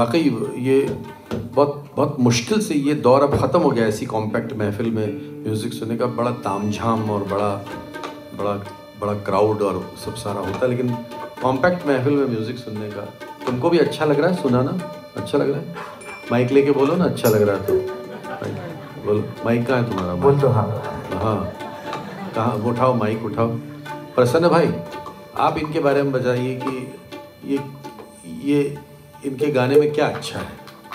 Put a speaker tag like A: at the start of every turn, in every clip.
A: वाकई ये बहुत बहुत मुश्किल से ये दौर अब ख़त्म हो गया ऐसी कॉम्पैक्ट महफिल में म्यूज़िक सुनने का। बड़ा तामझाम और बड़ा बड़ा बड़ा क्राउड और सब सारा होता है लेकिन कॉम्पैक्ट महफिल में म्यूज़िक सुनने का तुमको भी अच्छा लग रहा है? सुनाना अच्छा लग रहा है? माइक लेके बोलो ना अच्छा लग रहा है तो। बोलो माइक कहाँ है तुम्हारा?
B: बोल तो हाँ।
A: हाँ। कहाँ? उठाओ माइक उठाओ। प्रसन्न भाई आप इनके बारे में बताइए कि ये ये इनके गाने में क्या अच्छा है?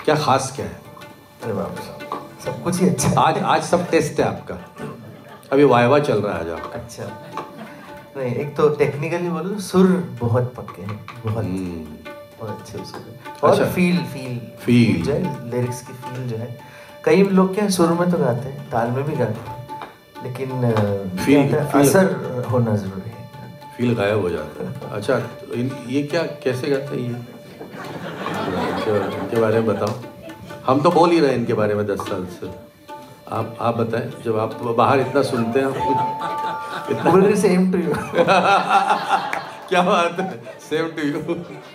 A: क्या खास क्या है?
B: अरे रे, सब कुछ ही अच्छा
A: आज आज सब टेस्ट है आपका। अभी वायवा चल रहा है आज आपका।
B: अच्छा। नहीं एक तो टेक्निकली बोलो सुर बहुत पक्के हैं बहुत।
A: हम्म,
B: बहुत अच्छे हैं। और
A: अच्छा।
B: Feel feel
A: Feel।
B: जो है लिरिक्स की फील जो है। कई लोग क्या सुर में तो गाते हैं ताल में भी गाते हैं। लेकिन
A: feel।
B: असर होना ज़रूरी है।
A: फील गायब हो जाता है। अच्छा तो ये क्या कैसे गाते हैं ये? इनके, इनके बारे में बताओ। हम तो बोल ही रहे हैं इनके बारे में दस साल से। आप आप बताएँ जब आप बाहर इतना सुनते हैं इतना
B: बोल रहे सेम टू यू
A: क्या बात है? सेम टू यू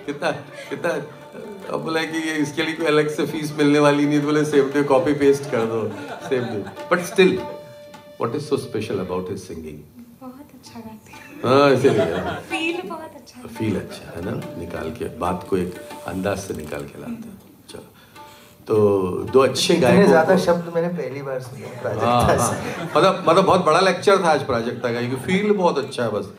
A: कितना कितना अब बोला कि ये इसके लिए कोई अलग से फ़ीस मिलने वाली नहीं तो बोले सेम टू कॉपी पेस्ट कर दो। Same too but still what is so special about his singing
C: अच्छा गाते हैं।
A: हाँ इसीलिए
C: फील बहुत अच्छा है।
A: फील अच्छा है ना? निकाल के बात को एक अंदाज से निकाल के लाते हैं। चलो। तो दो अच्छे गायकों
B: ज़्यादा शब्द मैंने पहली बार सुने
A: हाँ हाँ मतलब मतलब बहुत बड़ा लेक्चर था आज प्राजक्ता का क्योंकि फील बहुत अच्छा है बस।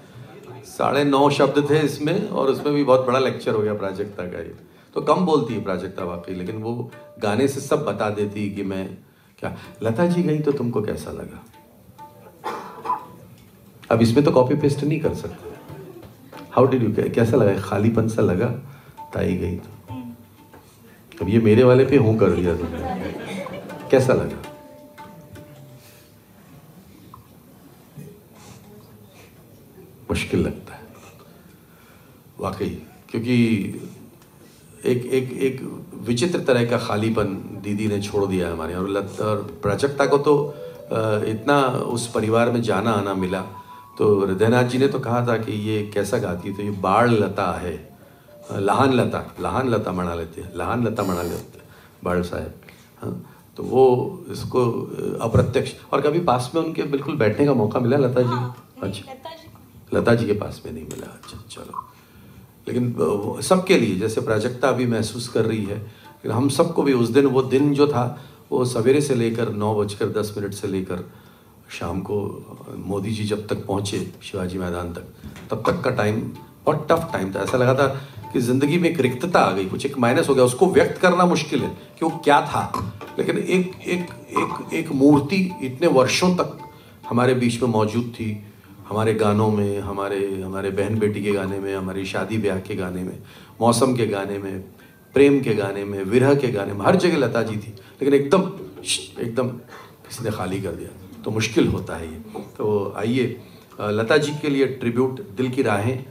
A: साढ़े नौ शब्द थे इसमें और उसमें भी बहुत बड़ा लेक्चर हो गया प्राजक्ता का ये। तो कम बोलती है प्राजक्ता वाकई लेकिन वो गाने से सब बता देती कि मैं क्या लता जी गई तो तुमको कैसा लगा? अब इसमें तो कॉपी पेस्ट नहीं कर सकते। हाउ डिड यू कैसा लगा? खालीपन सा लगा, ताई गई तो। अब ये मेरे वाले पे हूँ कर दिया तुमने। कैसा लगा? मुश्किल लगता है। वाकई, क्योंकि एक एक एक विचित्र तरह का खालीपन दीदी ने छोड़ दिया हमारे और लत, और प्राजक्ता को तो इतना उस परिवार में जाना आना मिला। तो हृदयनाथ जी ने तो कहा था कि ये कैसा गाती है? तो ये बाढ़ लता है लहान लता लहान लता मना लेते हैं लहान लता मना लेते हैं बाढ़ साहब। हाँ तो वो इसको अप्रत्यक्ष। और कभी पास में उनके बिल्कुल बैठने का मौका मिला लता जी अच्छा।
C: लता जी को।
A: पास में नहीं मिला। अच्छा चलो। लेकिन सबके लिए जैसे प्राजक्ता अभी महसूस कर रही है लेकिन हम सबको भी उस दिन वो दिन जो था वो सवेरे से लेकर नौ बजकर दस मिनट से लेकर शाम को मोदी जी जब तक पहुँचे शिवाजी मैदान तक, तब तक का टाइम बहुत टफ टाइम था। ऐसा लगा था कि ज़िंदगी में एक रिक्तता आ गई, कुछ एक माइनस हो गया। उसको व्यक्त करना मुश्किल है कि वो क्या था। लेकिन एक एक एक एक मूर्ति इतने वर्षों तक हमारे बीच में मौजूद थी, हमारे गानों में, हमारे हमारे बहन बेटी के गाने में, हमारी शादी ब्याह के गाने में, मौसम के गाने में, प्रेम के गाने में, विरह के गाने में, हर जगह लता जी थी। लेकिन एकदम एकदम किसी ने खाली कर दिया। तो मुश्किल होता है ये। तो आइए लता जी के लिए ट्रिब्यूट दिल की राहें।